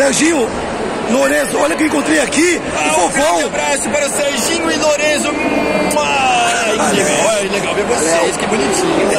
Serginho, Lourenço, olha que encontrei aqui. Ah, um grande abraço para Serginho e Lourenço. Ai, é que legal, ai, legal ver vocês, que bonitinho.